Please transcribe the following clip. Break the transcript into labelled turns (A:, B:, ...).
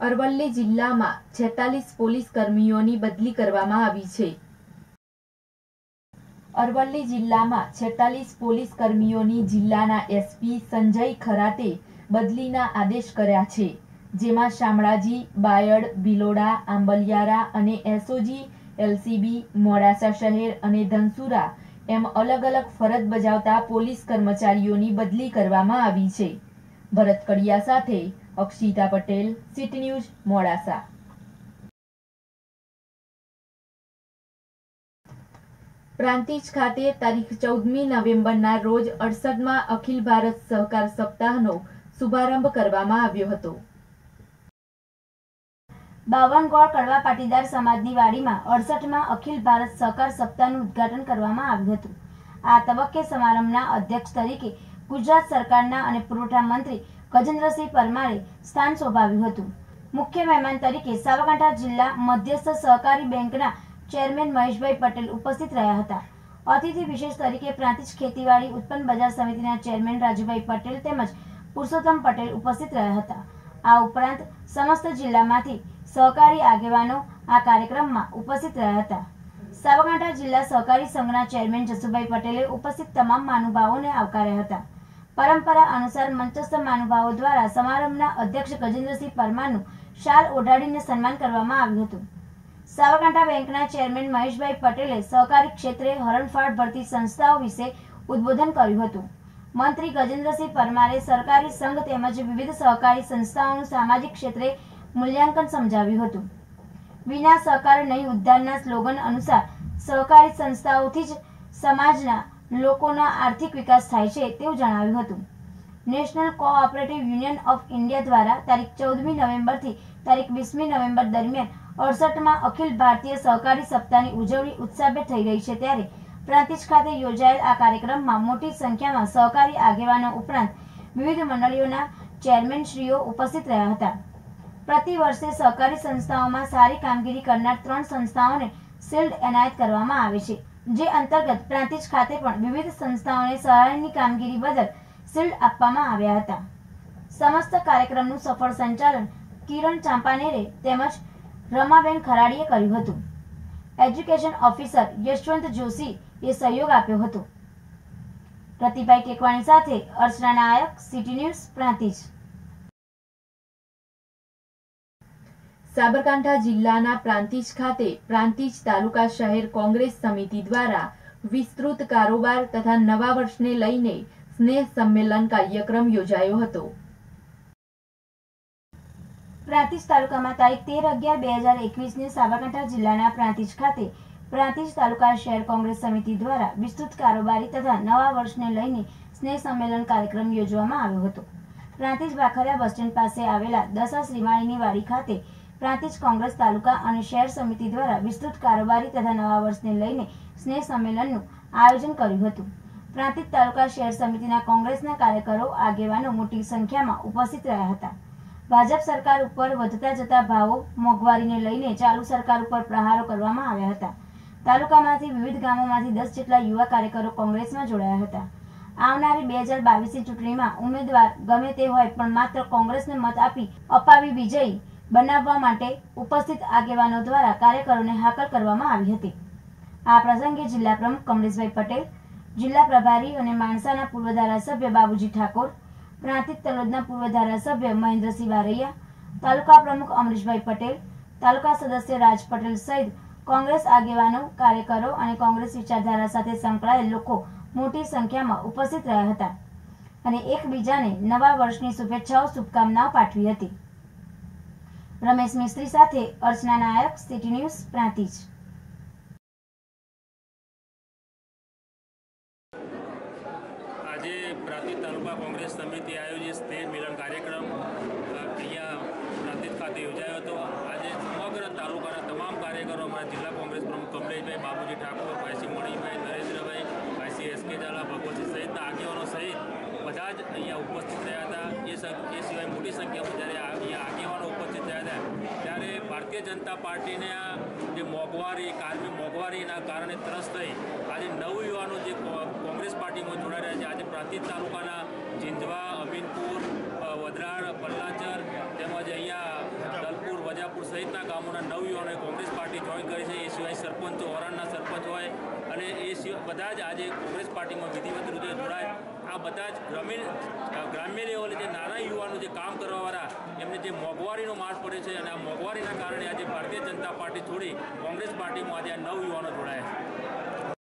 A: અરવલ્લી જિલ્લામાં છેતાલીસ પોલીસ કર્મીઓની બદલી કરવામાં આવી છે. અરવલ્લી જિલ્લામાં છેતાલીસ પોલીસ કર્મીઓની જિલ્લાના એસપી સંજય ખરાતે બદલીના આદેશ કર્યા છે, જેમાં શામળાજી, બાયડ ભિલોડા આંબલિયારા અને એસઓજી, એલસીબી, મોડાસા શહેર અને ધનસુરા એમ અલગ અલગ ફરજ બજાવતા પોલીસ કર્મચારીઓની બદલી કરવામાં આવી છે. ભરત કડિયા સાથે અક્ષિતા પટેલ, સિટી ન્યૂઝ, મોડાસા. પ્રાંતિજ ખાતે તારીખ ચૌદમી નવેમ્બરના રોજ અડસઠમાં અખિલ ભારત સહકાર સપ્તાહનો શુભારંભ કરવામાં આવ્યો હતો.
B: બાવનગોળ કડવા પાટીદાર સમાજની વાડીમાં અડસઠમાં અખિલ ભારત સહકાર સપ્તાહનું ઉદ્ઘાટન કરવામાં આવ્યું હતું. આ તબક્કે સમારંભના અધ્યક્ષ તરીકે ગુજરાત સરકારના અને પુરવઠા મંત્રી ગજેન્દ્રસિંહ પરમારે સ્થાન શોભાવ્યું હતું. મુખ્ય મહેમાન તરીકે સાબરકાંઠા જિલ્લા મધ્યસ્થ સહકારી બેંકના ચેરમેન મહેશભાઈ પટેલ ઉપસ્થિત રહ્યા હતા. અતિથિ વિશેષ તરીકે પ્રાંતિજ ખેતીવાડી ઉત્પન્ન બજાર સમિતિના ચેરમેન રાજુભાઈ પટેલ તેમજ પુરુષોત્તમ પટેલ ઉપસ્થિત રહ્યા હતા. આ ઉપરાંત સમસ્ત જિલ્લામાંથી સહકારી આગેવાનો આ કાર્યક્રમમાં ઉપસ્થિત રહ્યા હતા. સાબરકાંઠા જિલ્લા સહકારી સંઘના ચેરમેન જસુભાઈ પટેલે ઉપસ્થિત તમામ મહાનુભાવોને આવકાર્યા હતા. પરંપરા અનુસાર મંચસ્થ મહાનુભાવો દ્વારા સમારંભના અધ્યક્ષ ગજેન્દ્રસિંહ પરમારનું શાલ ઓઢાડીને સન્માન કરવામાં આવ્યું હતું. સાબરકાંઠા બેંકના ચેરમેન મહેશભાઈ પટેલે સહકારી ક્ષેત્રે હરણફાળ ભરતી સંસ્થાઓ વિશે ઉદ્બોધન કર્યું હતું. મંત્રી ગજેન્દ્રસિંહ પરમારે સરકારી સંઘ તેમજ વિવિધ સહકારી સંસ્થાઓનું સામાજિક ક્ષેત્રે મૂલ્યાંકન સમજાવ્યું હતું. વિના સહકાર નહીં ઉદ્ધારના સ્લોગન અનુસાર સહકારી સંસ્થાઓથી જ સમાજના લોકોના આર્થિક વિકાસ થાય છે તેવું જણાવ્યું હતું. National Cooperative Union of India દ્વારા તારીખ ચૌદમી નવેમ્બરથી તારીખ વીસમી નવેમ્બર દરમિયાન અડસઠમાં અખિલ ભારતીય સહકારી સપ્તાહની ઉજવણી ઉત્સાહભેર થઈ રહી છે ત્યારે પ્રાંતિજ ખાતે યોજાયેલ આ કાર્યક્રમમાં મોટી સંખ્યામાં સહકારી આગેવાનો ઉપરાંત વિવિધ મંડળીઓના ચેરમેનશ્રીઓ ઉપસ્થિત રહ્યા હતા. પ્રતિ વર્ષે સહકારી સંસ્થાઓમાં સારી કામગીરી કરનાર ત્રણ સંસ્થાઓને શિલ્ડ એનાયત કરવામાં આવે છે. જે અંતર્ગત પ્રાંતિજ ખાતે પણ વિવિધ સંસ્થાઓને સહાયની કામગીરી બદલ શિલ્ડ આપવામાં આવ્યા હતા. સમસ્ત કાર્યક્રમનું સફળ સંચાલન કિરણ ચાંપાનેરે તેમજ રમાબેન ખરાડીએ કર્યું હતું. એજ્યુકેશન ઓફિસર યશવંત જોશી એ સહયોગ આપ્યો હતો. પ્રતિભાઈ ટેકવાણી સાથે અર્ચના નાયક સિટી ન્યૂઝ પ્રાંતિજ.
A: સાબરકાંઠા જિલ્લાના પ્રાંતિજ ખાતે પ્રાંતિજ તાલુકા શહેર કોંગ્રેસ સમિતિ દ્વારા વિસ્તૃત કારોબાર તથા નવા વર્ષને લઈને સ્નેહ સંમેલન કાર્યક્રમ યોજાયો હતો.
B: પ્રાંતિજ તાલુકામાં તારીખ તેર અગિયાર બે હજાર એકવીસને સાબરકાંઠા જિલ્લાના પ્રાંતિજ ખાતે પ્રાંતિજ તાલુકા શહેર કોંગ્રેસ સમિતિ દ્વારા વિસ્તૃત કારોબારી તથા નવા વર્ષને લઈને સ્નેહ સંમેલન કાર્યક્રમ યોજવામાં આવ્યો હતો. પ્રાંતિજ ભાખરિયા બસ સ્ટેન્ડ પાસે આવેલા દશા શ્રીમાળીની વાડી ખાતે પ્રાંતિજ કોંગ્રેસ તાલુકા અને શહેર સમિતિ દ્વારા વિસ્તૃત કારોબારી તથા નવા વર્ષને લઈને સ્નેહ સંમેલનનું આયોજન કર્યું હતું. પ્રાંતિજ તાલુકા શહેર સમિતિના કોંગ્રેસના કાર્યકરો આગેવાનો મોટી સંખ્યામાં ઉપસ્થિત રહ્યા હતા. ભાજપ સરકાર ઉપર વધતા જતા ભાવો મોંઘવારીને લઈને ચાલુ સરકાર ઉપર પ્રહારો કરવામાં આવ્યા હતા. તાલુકામાંથી વિવિધ ગામોમાંથી દસ જેટલા યુવા કાર્યકરો કોંગ્રેસમાં જોડાયા હતા. આવનારી બે હજાર બાવીસની ચૂંટણીમાં ઉમેદવાર ગમે તે હોય પણ માત્ર કોંગ્રેસને મત આપી અપાવી વિજયી બનાવવા માટે ઉપસ્થિત આગેવાનો દ્વારા કાર્યકરોને હાકલ કરવામાં આવી હતી. આ પ્રસંગે જિલ્લા પ્રમુખ કમલેશભાઈ પટેલ, જિલ્લા પ્રભારી અને માણસાના પૂર્વ ધારાસભ્ય બાબુજી ઠાકોર, પ્રાંતિક તલોદના પૂર્વ ધારાસભ્ય મહેન્દ્રસિંહ બારૈયા તાલુકા પ્રમુખ અમરીશભાઈ પટેલ, તાલુકા સદસ્ય રાજ પટેલ સહિત કોંગ્રેસ આગેવાનો, કાર્યકરો અને કોંગ્રેસ વિચારધારા સાથે સંકળાયેલ લોકો મોટી સંખ્યામાં ઉપસ્થિત રહ્યા હતા અને એકબીજાને નવા વર્ષની શુભેચ્છાઓ, શુભકામનાઓ પાઠવી હતી. રમેશ મિસ્ત્રી સાથે અર્ચના નાયક, સિટી ન્યૂઝ, પ્રાંતિજ.
C: કોંગ્રેસ સમિતિ આયોજિત સ્નેહ મિલન કાર્યક્રમ અહીંયા પ્રાંતિજ ખાતે યોજાયો હતો. આજે સમગ્ર તાલુકાના તમામ કાર્યકરો જિલ્લા કોંગ્રેસ પ્રમુખ કમલેશભાઈ બાબુજી ઠાકોર ભાઈસી મણીભાઈ, નરેન્દ્રભાઈ ભાઈસી એસ કે ઝાલા, ભગવતસિંહ સહિતના આગેવાનો સહિત બધા જ અહીંયા ઉપસ્થિત રહ્યા હતા. એ એ સિવાય મોટી સંખ્યામાં જ્યારે અહીંયા આગેવાનો ઉપસ્થિત થયા હતા, ત્યારે ભારતીય જનતા પાર્ટીને જે મોંઘવારી, કારમી મોંઘવારીના કારણે ત્રસ્ત થઈ આજે નવ યુવાનો જે કોંગ્રેસ પાર્ટીમાં જોડાઈ રહ્યા છે. આજે પ્રાંતિજ તાલુકાના જીંજવા અમીનપુર વડરાળ પલ્લાચર તેમજ અહીંયા લલપુર વજાપુર સહિતના ગામોના નવયુવાનોને કોંગ્રેસ પાર્ટી જોઈન કરી છે. એ સિવાય સરપંચો વરાણના સરપંચ હોય અને એ સિવાય બધા જ આજે કોંગ્રેસ પાર્ટીમાં વિધિવત રીતે જોડાય આ બધા જ ગ્રામીણ ગ્રામ્ય લેવલે જે નાના યુવાનો જે કામ કરવાવાળા, એમને જે મોંઘવારીનો માર પડે છે અને આ મોંઘવારીના કારણે આજે ભારતીય જનતા પાર્ટી છોડી કોંગ્રેસ પાર્ટીમાં આજે આ નવ યુવાનો જોડાયા છે.